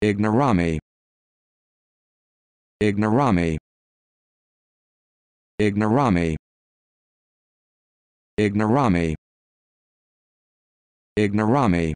ignorami. Ignorami. Ignorami. Ignorami. Ignorami.